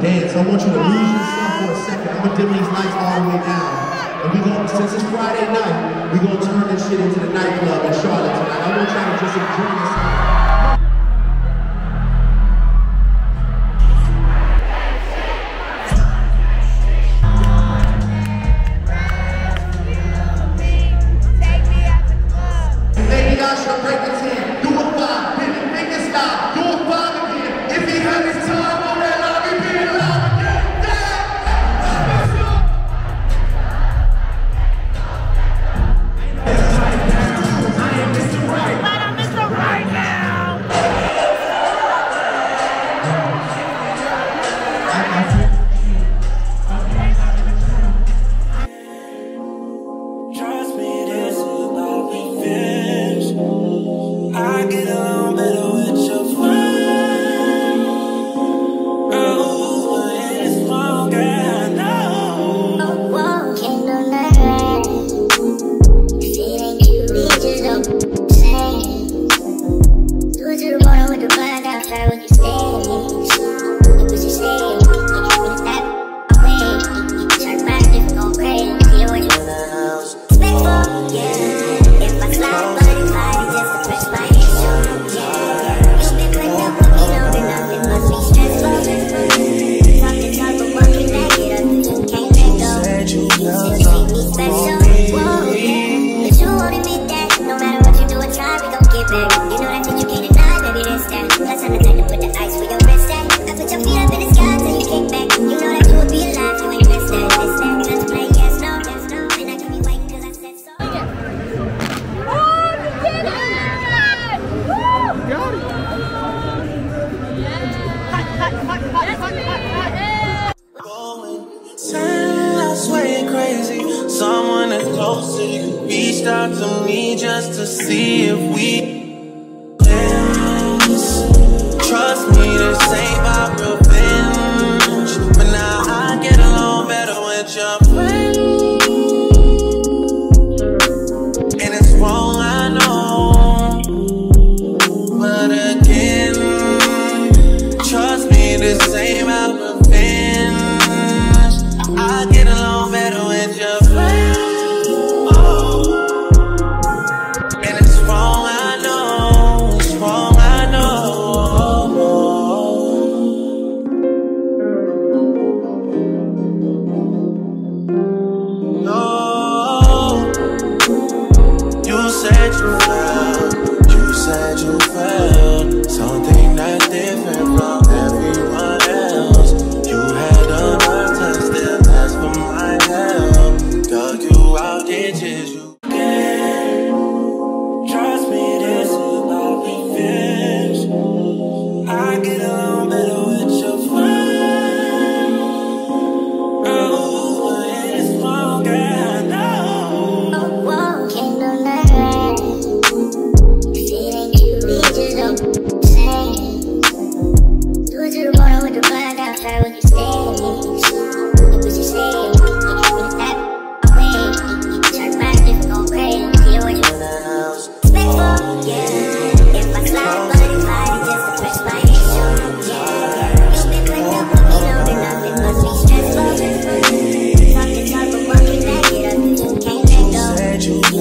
So I want you to lose yourself for a second. I'm gonna dim these lights all the way down. And we gonna, since it's Friday night, we gonna turn this shit into the nightclub in Charlotte tonight. I want y'all to just enjoy yourself. Said Someone that's close to you reached out to me just to see if we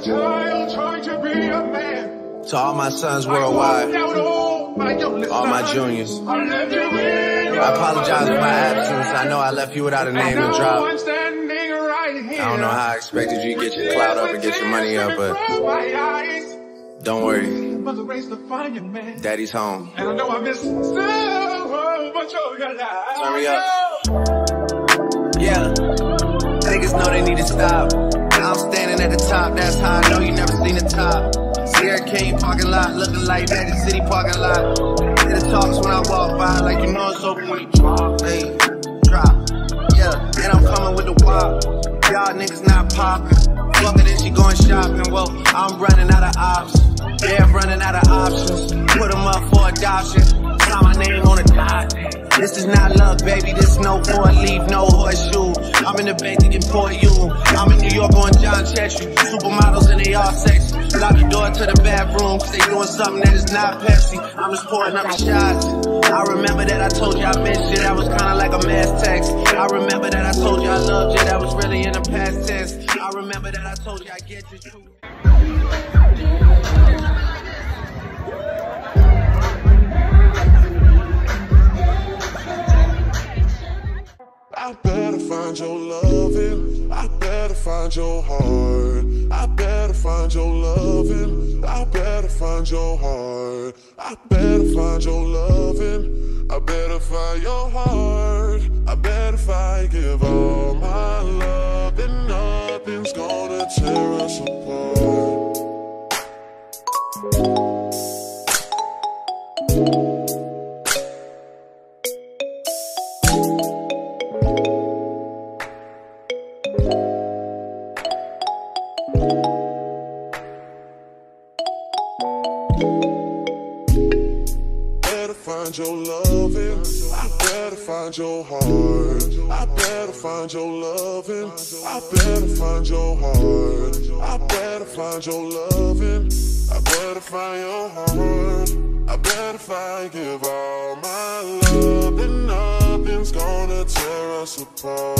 a child trying to be a man. To all my sons worldwide, all all my juniors. I left you in your I apologize for my absence. I know I left you without a name to drop. I'm standing right here. I don't know how I expected you to get your clout up and get your money up, but don't worry. but the race to find you, man. Daddy's home. And I know I miss so much of your life. Turn me up. Yeah. Niggas know they need to stop. I'm standing at the top, that's how I know you never seen the top. Sierra Canyon parking lot, looking like Magic City parking lot. Hear the talks when I walk by, like you know it's open when you drop. Hey, drop. Yeah, and I'm coming with the wop. Y'all niggas not popping. Fucking and she going shopping. Well, I'm running out of options. Yeah, I'm running out of options. Put them up for adoption. Sign my name on the dot. This is not love, baby. This no four leave no horseshoe. I'm in the bank get for you. I'm in New York on John Cheshire. Supermodels and they all sexy. Lock the door to the bathroom, cause they doing something that is not Pepsi. I'm just pouring up the shots. I remember that I told you I missed you. That was kinda like a mass text. I remember that I told you I loved you. That was really in the past tense. I remember that I told you I get you I better find your loving. I better find your heart. I better find your loving. I better find your heart. I better find your loving. I better find your heart. I bet if I give all better find your loving. I better find your heart. I better find your loving. I better find your heart. I better find your loving. I better find your heart. I better I give all my love, then nothing's gonna tear us apart.